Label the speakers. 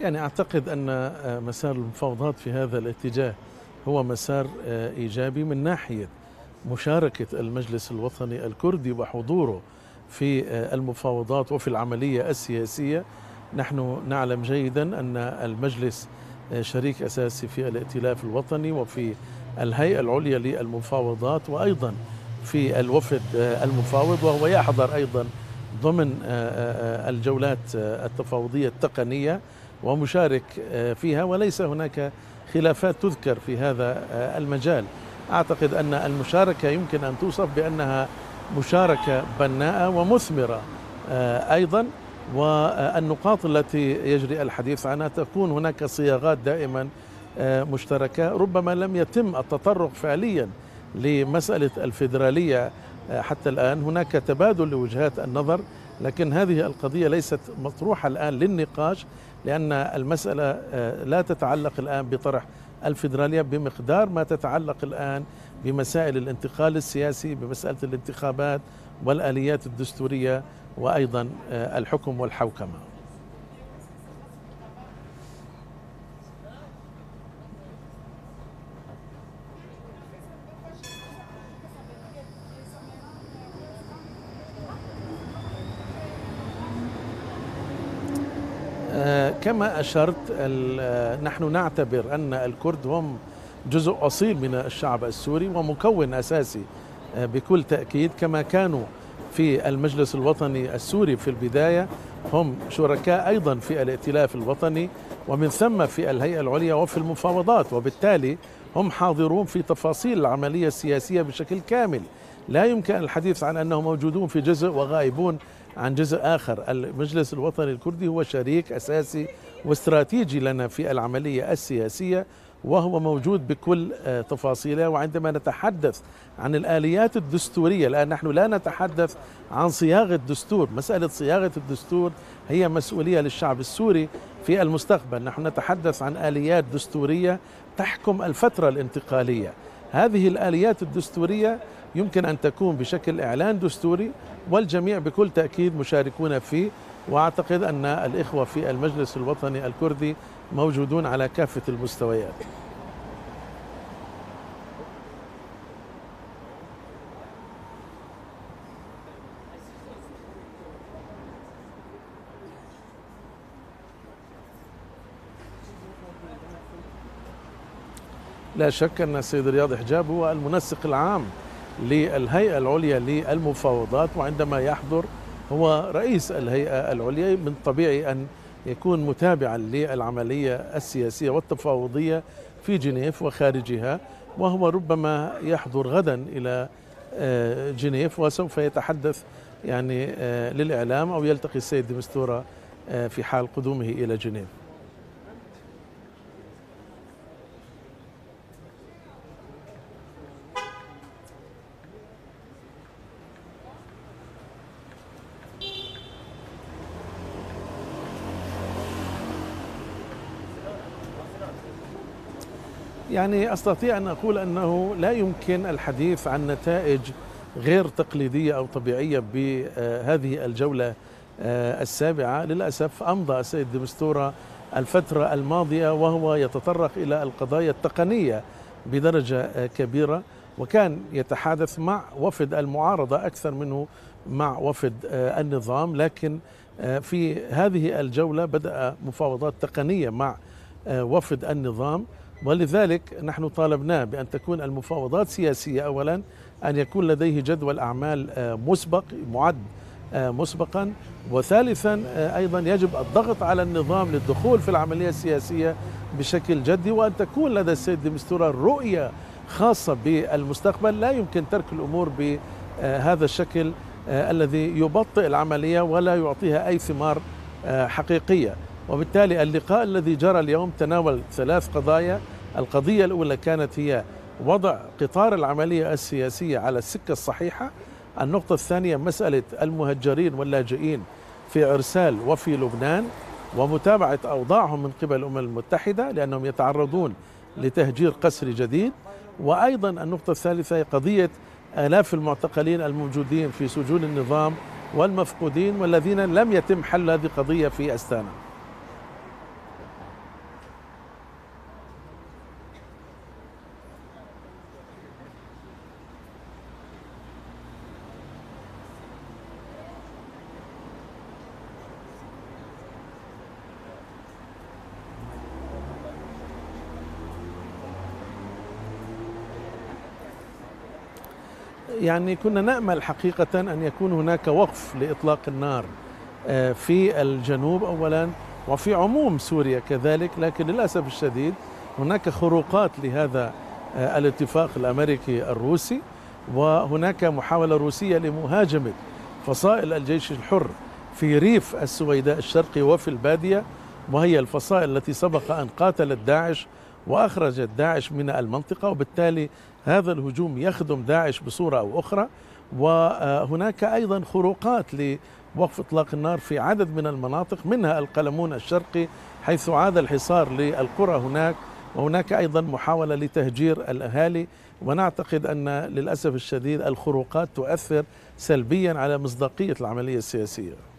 Speaker 1: يعني أعتقد أن مسار المفاوضات في هذا الاتجاه هو مسار إيجابي من ناحية مشاركة المجلس الوطني الكردي وحضوره في المفاوضات وفي العملية السياسية. نحن نعلم جيدا أن المجلس شريك أساسي في الائتلاف الوطني وفي الهيئة العليا للمفاوضات وأيضا في الوفد المفاوض وهو يحضر أيضا ضمن الجولات التفاوضية التقنية. ومشارك فيها وليس هناك خلافات تذكر في هذا المجال. أعتقد أن المشاركة يمكن أن توصف بأنها مشاركة بناءة ومثمرة أيضا. والنقاط التي يجري الحديث عنها تكون هناك صياغات دائما مشتركة. ربما لم يتم التطرق فعليا لمسألة الفيدرالية حتى الآن. هناك تبادل لوجهات النظر لكن هذه القضية ليست مطروحة الآن للنقاش لأن المسألة لا تتعلق الآن بطرح الفيدرالية بمقدار ما تتعلق الآن بمسائل الانتقال السياسي بمسألة الانتخابات والآليات الدستورية وأيضا الحكم والحوكمة. كما أشرت نحن نعتبر أن الكرد هم جزء أصيل من الشعب السوري ومكون أساسي بكل تأكيد. كما كانوا في المجلس الوطني السوري في البداية هم شركاء أيضا في الائتلاف الوطني ومن ثم في الهيئة العليا وفي المفاوضات. وبالتالي هم حاضرون في تفاصيل العملية السياسية بشكل كامل. لا يمكن الحديث عن أنهم موجودون في جزء وغائبون عن جزء آخر. المجلس الوطني الكردي هو شريك أساسي واستراتيجي لنا في العملية السياسية وهو موجود بكل تفاصيله. وعندما نتحدث عن الآليات الدستورية الآن نحن لا نتحدث عن صياغة دستور مسألة صياغة الدستور هي مسؤولية للشعب السوري في المستقبل. نحن نتحدث عن آليات دستورية تحكم الفترة الانتقالية. هذه الآليات الدستورية يمكن أن تكون بشكل إعلان دستوري والجميع بكل تأكيد مشاركون فيه وأعتقد أن الإخوة في المجلس الوطني الكردي موجودون على كافة المستويات. لا شك أن السيد رياض حجاب هو المنسق العام للهيئة العليا للمفاوضات وعندما يحضر هو رئيس الهيئة العليا من طبيعي أن يكون متابعا للعملية السياسية والتفاوضية في جنيف وخارجها وهو ربما يحضر غدا إلى جنيف وسوف يتحدث يعني للإعلام أو يلتقي السيد دمستورة في حال قدومه إلى جنيف. يعني أستطيع أن أقول أنه لا يمكن الحديث عن نتائج غير تقليدية أو طبيعية بهذه الجولة السابعة. للأسف أمضى السيد دمستوره الفترة الماضية وهو يتطرق إلى القضايا التقنية بدرجة كبيرة وكان يتحادث مع وفد المعارضة أكثر منه مع وفد النظام. لكن في هذه الجولة بدأ مفاوضات تقنية مع وفد النظام. ولذلك نحن طالبناه بأن تكون المفاوضات سياسية أولا أن يكون لديه جدول أعمال مسبق معد مسبقا. وثالثا أيضا يجب الضغط على النظام للدخول في العملية السياسية بشكل جدي وأن تكون لدى السيد دمستورة رؤية خاصة بالمستقبل. لا يمكن ترك الأمور بهذا الشكل الذي يبطئ العملية ولا يعطيها أي ثمار حقيقية. وبالتالي اللقاء الذي جرى اليوم تناول ثلاث قضايا القضية الأولى كانت هي وضع قطار العملية السياسية على السكة الصحيحة. النقطة الثانية مسألة المهجرين واللاجئين في عرسال وفي لبنان ومتابعة أوضاعهم من قبل الأمم المتحدة لأنهم يتعرضون لتهجير قسري جديد. وأيضا النقطة الثالثة هي قضية آلاف المعتقلين الموجودين في سجون النظام والمفقودين والذين لم يتم حل هذه القضية في أستانا. يعني كنا نأمل حقيقة أن يكون هناك وقف لإطلاق النار آه، في الجنوب اولا وفي عموم سوريا كذلك لكن للأسف الشديد هناك خروقات لهذا آه، الاتفاق الأمريكي الروسي وهناك محاولة روسية لمهاجمة فصائل الجيش الحر في ريف السويداء الشرقي وفي البادية وهي الفصائل التي سبق أن قاتلت داعش وأخرجت داعش من المنطقة وبالتالي هذا الهجوم يخدم داعش بصورة أو أخرى. وهناك أيضا خروقات لوقف إطلاق النار في عدد من المناطق منها القلمون الشرقي حيث عاد الحصار للقرى هناك. وهناك أيضا محاولة لتهجير الأهالي. ونعتقد أن للأسف الشديد الخروقات تؤثر سلبيا على مصداقية العملية السياسية.